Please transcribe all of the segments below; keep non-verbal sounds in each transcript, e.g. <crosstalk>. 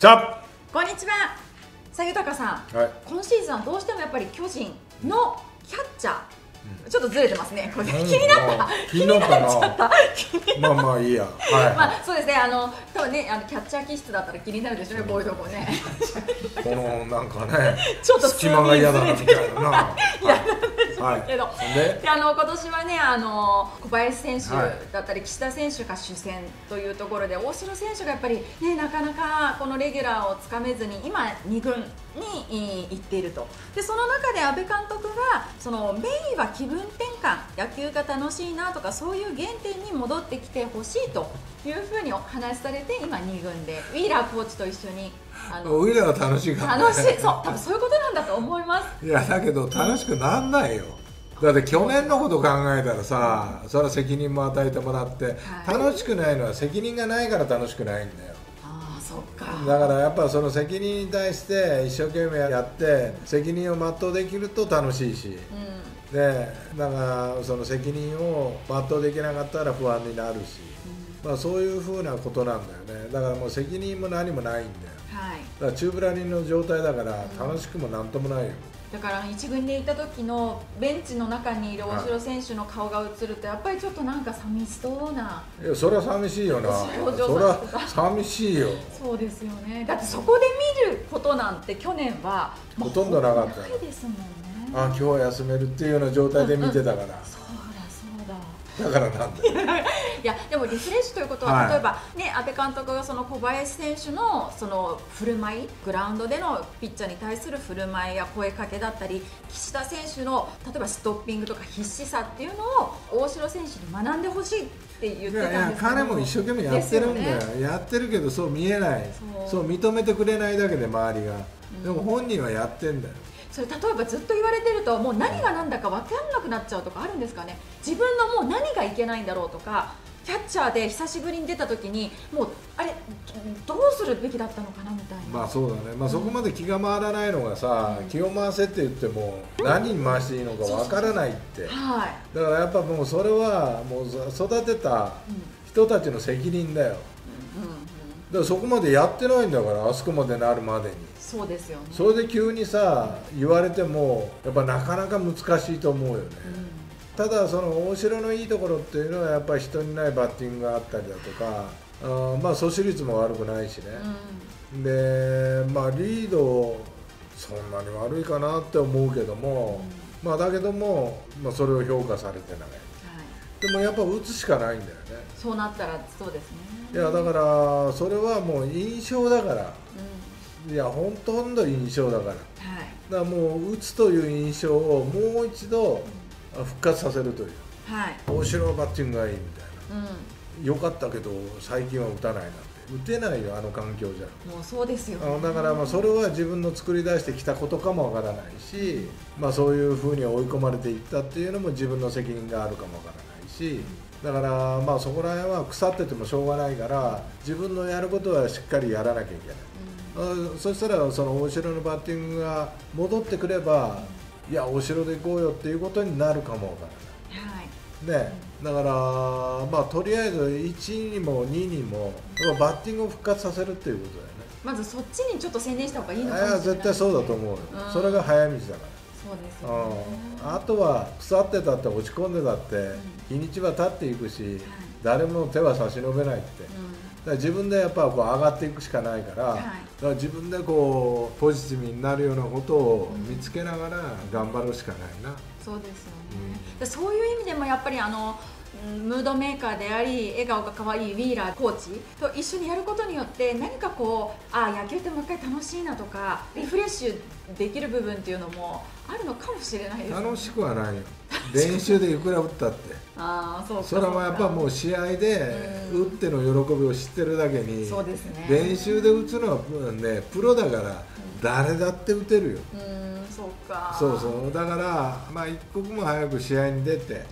じゃあこんにちは。さあ豊さん、はい。今シーズンはどうしてもやっぱり巨人のキャッチャー、ちょっとずれてますね。これ。気うんになったあ気になっちゃった。まあまあいいや。はい、まあそうですね。あの多分ねあのキャッチャー気質だったら気になるでしょうねこういうとこね。<laughs> このなんかねちょっと隙間が嫌だなみたいな。な <laughs> はい。けど。で？であの今年はねあの小林選手はい。だったり岸田選手が主戦というところで大城選手がやっぱり、ね、なかなかこのレギュラーをつかめずに今、2軍にい行っていると。でその中で阿部監督がそのメインは気分転換野球が楽しいなとかそういう原点に戻ってきてほしいというふうにお話しされて今、2軍でウィーラーコーチと一緒にあのウィラーは楽しいから、ね、楽しいそう多分そういうことなんだと思います。いやだけど楽しくなんないよ。だって去年のこと考えたらさそれは責任も与えてもらって、はい。楽しくないのは責任がないから楽しくないんだよ。ああそっか。だからやっぱその責任に対して一生懸命やって責任を全うできると楽しいし。うんでだからその責任を全うできなかったら不安になるし、まあ、そういうふうなことなんだよね。だからもう責任も何もないんだよ。はい。だから宙ぶらりんの状態だから楽しくもなんともないよ、だから一軍にいた時のベンチの中にいる大城選手の顔が映るとやっぱりちょっとなんか寂しそうな。いやそれは寂しいよな。それは寂しいよ。そうですよね。だってそこで見ることなんて去年はまあほとんどなかったよ。ないですもん。ねあ今日は休めるっていうような状態で見てたから、そうだそうだ。だからなんだよ。<laughs> いやでもリフレッシュということは、はい。例えば、ね、阿部監督がその小林選手のその振る舞いグラウンドでのピッチャーに対する振る舞いや声かけだったり岸田選手の例えばストッピングとか必死さっていうのを大城選手に学んでほしいって言ってたんですけど。彼も一生懸命やってるんだよ。ね。やってるけどそう見えない。そそうう認めてくれないだけで周りが、ん。でも本人はやってんだよそれ例えばずっと言われてるともう何が何だか分かんなくなっちゃうとかあるんですかね。自分のもう何がいけないんだろうとかキャッチャーで久しぶりに出た時にもうあれどうするべきだったのかなみたいな、まあそうだね、まあ、そこまで気が回らないのがさ、気を回せって言っても何に回していいのかわからないって。はい、だからやっぱもうそれはもう育てたうん。人たちの責任だよ。うんうん、だからそこまでやってないんだからあそこまでなるまでに。そうですよね。それで急にさ言われてもやっぱなかなか難しいと思うよね、ただその大城のいいところっていうのはやっぱり人にないバッティングがあったりだとかあーまあ阻止率も悪くないしね、うん。でまあリードそんなに悪いかなって思うけども、まあだけども、まあ、それを評価されてない、でもやっぱ打つしかないんだよね。そうなったらそうですね。いやだからそれはもう印象だから。うん。いやほとんど印象だから。だかはいらもう打つという印象をもう一度あ復活させるという。はい、大城はバッティングがいいみたいな。う良かったけど最近は打たないなんて。打てないよあの環境じゃ。ん、もうそうですよ、あのだからまあそれは自分の作り出してきたことかもわからないし、まあ、そういうふうに追い込まれていったっていうのも自分の責任があるかもわからないしだからまあそこら辺は腐っててもしょうがないから自分のやることはしっかりやらなきゃいけない。あそしたらその大城のバッティングが戻ってくればいや大城で行こうよっていうことになるかもわからない。はい、ね、だから、まあ、とりあえず1にも2にもバッティングを復活させるっていうことだよね。まずそっちにちょっと専念した方がいいのいかもしれない、や絶対そうだと思うよ、うん。それが早道だかそうですね。うん、あとは腐ってたって落ち込んでたって日にちは経っていくし、誰も手は差し伸べないって、だから自分でやっぱこう上がっていくしかないから,、はい。だから自分でこうポジティブになるようなことを見つけながら頑張るしかないな。そうですよね、でそういう意味でもやっぱりあのうんムードメーカーであり笑顔が可愛いウィーラーコーチと一緒にやることによって何かこうあ野球ってもう一回楽しいなとかリフレッシュできる部分っていうのもあるのかもしれないですね。楽しくはないよ。練習でいくら打ったって。<laughs> ああそうかそれはやっぱもう試合でうん。打っての喜びを知ってるだけにそうですね。練習で打つのはねプロだから誰だって打てるよ。うんそうか。そうそう。だからまあ一刻も早く試合に出てはい、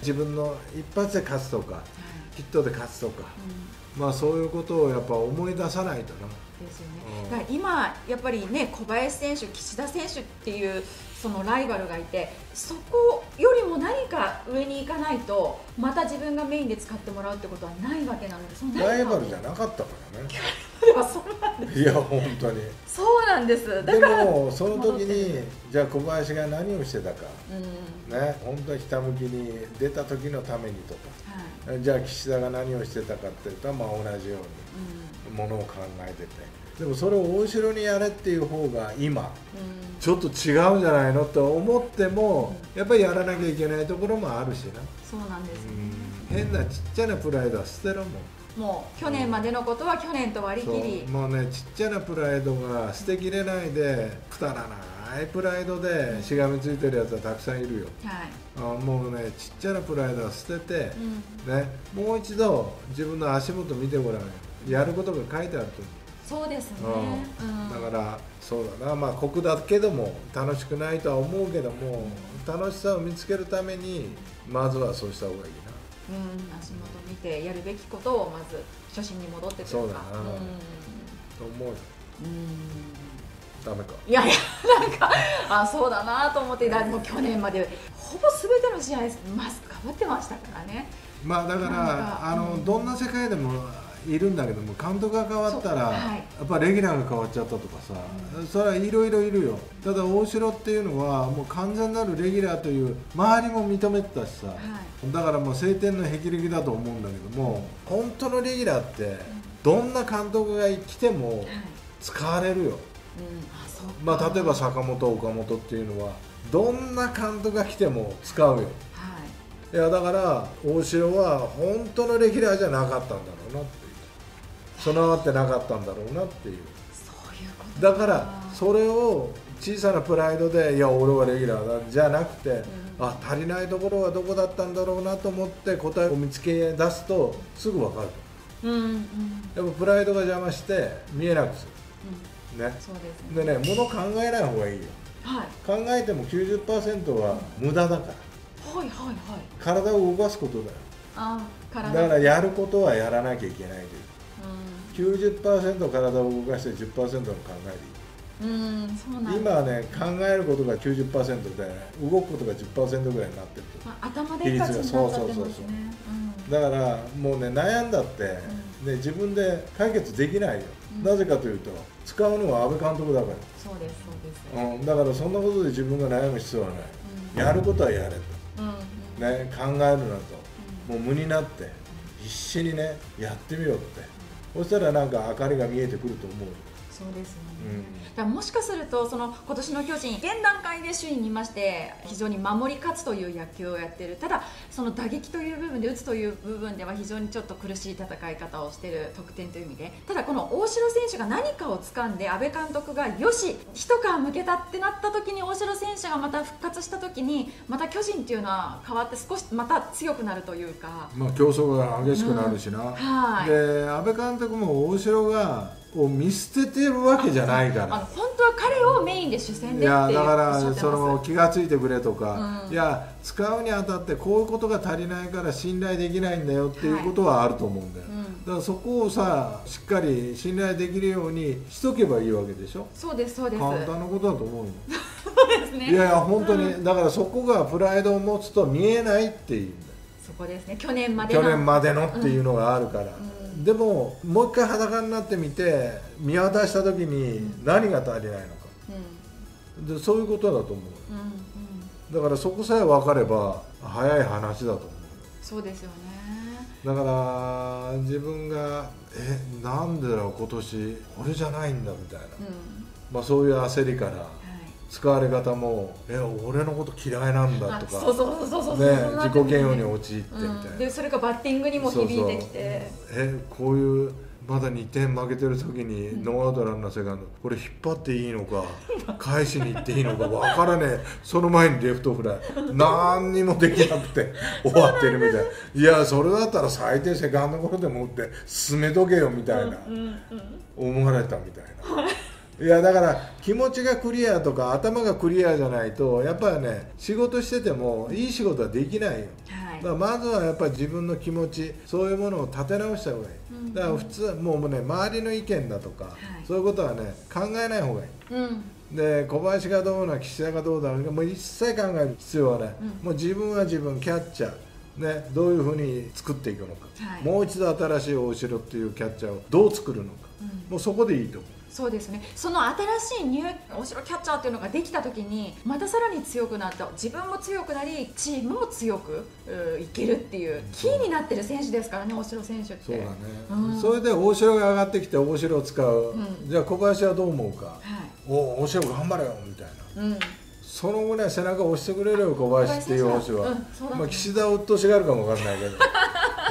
自分の一発で勝つとかはい。ヒットで勝つとかうん。まあそういうことをやっぱ思い出さないとな。ですよね。うん。だから今、やっぱりね小林選手、岸田選手っていうそのライバルがいてそこよりも何か上に行かないとまた自分がメインで使ってもらうってことはないわけなのでライバルじゃなかったからね。<laughs> いや本当に。そうなんです。だでもその時にる。じゃあ小林が何をしてたか。うんね本当にひたむきに出た時のためにとか。はい。じゃあ岸田が何をしてたかっていうとまあ同じよううにものを考えてて。でもそれを大城にやれっていう方が今んうん。ちょっと違うんじゃないのって思ってもやっぱりやらなきゃいけないところもあるしな、そうなんですよね。変なちっちゃなプライドは捨てろもんもう去年までのことは去年と割り切り。もうねちっちゃなプライドが捨てきれないでくだらないプライドでしがみついてるやつはたくさんいるよ。はい。あもうねちっちゃなプライドは捨てて、うん。ね、もう一度自分の足元見てごらん。よやることが書いてあると。そうですね。思う、うん。だからそうだな。まあ酷だけども楽しくないとは思うけども楽しさを見つけるためにまずはそうした方がいい。なうん足元見てやるべきことをまず初心に戻ってというか。そうだな。うん。と思うよ。うん。ダメか。いやいや <laughs> なんかあそうだなと思ってだもう去年までほぼ全ての試合マスクかぶってましたからね。まあだからあの、うん。どんな世界でもいるんだけども監督が変わったら、はい。やっぱレギュラーが変わっちゃったとかさ、それはいろいろいるよ。ただ大城っていうのはもう完全なるレギュラーという周りも認めてたしさ、はい。だからもう晴天の霹靂だと思うんだけども本当のレギュラーってどんな監督が来てもはい。使われるよ、うん。まあ、例えば坂本岡本っていうのはどんな監督が来ても使うよ。はい。いやだから大城は本当のレギュラーじゃなかったんだろうなって備わってなかったんだろうなっていう。だからそれを小さなプライドでいや俺はレギュラーだじゃなくて、あ足りないところはどこだったんだろうなと思って答えを見つけ出すとすぐ分かる。うんうん。うんやっぱプライドが邪魔して見えなくする。ね。そうですね。でね物考えない方がいいよ。はい。考えても90%は無駄だから。はいはいはい。体を動かすことだよ。あだ体。からやることはやらなきゃいけないというう90%体を動かして10%の考えんうんそうなんでいい今はね考えることが90%で動くことが10%ぐらいになってると。まあ、頭でっかちになっちゃってますねそうそうそう。そうだからもうね悩んだって、ね、自分で解決できないよ、うん。なぜかというと使うのは安倍監督だかそうですそうです。ら、うん、だからそんなことで自分が悩む必要はない、うん。やることはやれと、ね、考えるなと、もう無になって必死にねやってみようって、そしたらなんか明かりが見えてくると思う。そうですよね、うんだもしかするとその今年の巨人現段階で首位にいまして非常に守り勝つという野球をやっているただその打撃という部分で打つという部分では非常にちょっと苦しい戦い方をしている得点という意味でただこの大城選手が何かを掴んで阿部監督がよし一皮むけたってなった時に大城選手がまた復活した時にまた巨人っていうのは変わって少しまた強くなるというか。まあ競争が激しくなるしな、はいで安倍監督も大城がを見捨ててるわけじゃないから。本当は彼をメインで主戦でいういやだからその気がついてくれとか、うん。いや使うにあたってこういうことが足りないから信頼できないんだよっていうことはあると思うんだよ、うん。だからそこをさしっかり信頼できるようにしとけばいいわけでしょ？そうですそうです。簡単なことだと思うよ。そうですね。いやいや本当に、だからそこがプライドを持つと見えないっていう。んだよそこですね。去年までの。去年までのっていうのがあるから、うんでももう一回裸になってみて見渡した時に何が足りないのか。うん。でそういうことだと思う。うんうん。だからそこさえ分かれば早い話だと思う。そうですよね。だから自分がえなんでだろう今年俺じゃないんだみたいな、うん。まあ、そういう焦りからはい使われ方もえ俺のこと嫌いなんだとか。そうそうそうそうそうね自己嫌悪に陥ってみたいな、うんでそれがバッティングにも響いてきてそうそうえこういうまだ2点負けてる時にノーアウトランナーセカンドこれ引っ張っていいのか返しに行っていいのか分からねえその前にレフトフライ何にもできなくて終わってるみたいいやそれだったら最低セカンドゴロでも打って進めとけよみたいなうんうん思われたみたいないやだから気持ちがクリアとか頭がクリアじゃないとやっぱりね仕事しててもいい仕事はできないよ。はい。まずはやっぱり自分の気持ちそういうものを立て直した方がいい、うんだから普通もうね周りの意見だとか、い。そういうことはね考えない方がいい。うん。で小林がどうな岸田がどうだもう一切考える必要はない、うん。もう自分は自分キャッチャー。ね、どういうふうに作っていくのか、はい。もう一度新しい大城っていうキャッチャーをどう作るのか、うん。もうそこでいいと思う。そうですね。その新しいニューお城キャッチャーっていうのができた時にまたさらに強くなった自分も強くなりチームも強くういけるっていうキーになってる選手ですからね大城選手って。そうだね、うん。それで大城が上がってきて大城を使う、うん。じゃあ小林はどう思うか、はい。お大城頑張れよみたいな。うん。そのぐらい背中を押してくれるよ小林っていう星は、うんね。まあ、岸田をうっとうしがるかもわかんないけど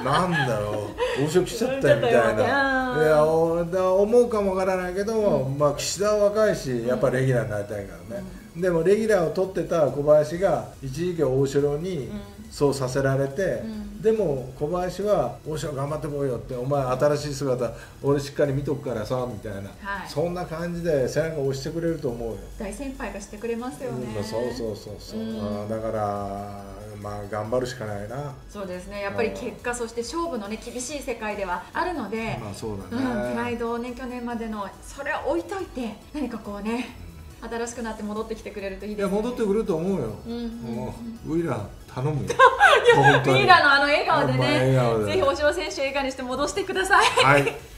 なんだろう。大城来ちゃったよみたいな、うんいやおだ思うかもわからないけど、まあ、岸田は若いしやっぱレギュラーになりたいからね、でもレギュラーを取ってた小林が一時期大城にそうさせられて、うんでも小林は大城頑張ってこいよってお前新しい姿俺しっかり見とくからさみたいな、はい。そんな感じで背中を押してくれると思うよ。大先輩がしてくれますよね、うん、そうそうそうそう、うん。だからまあ頑張るしかないな。そうですね。やっぱり結果そして勝負のね厳しい世界ではあるので、まあそううん、だね、プライドをね去年までのそれを置いといて何かこうね新しくなって戻ってきてくれるといいいですね。や戻ってくると思うよ、うんうんもうウィーラー頼むよ。ミイラのあの笑顔でね。ぜひ大城選手を笑顔にして戻してください。はい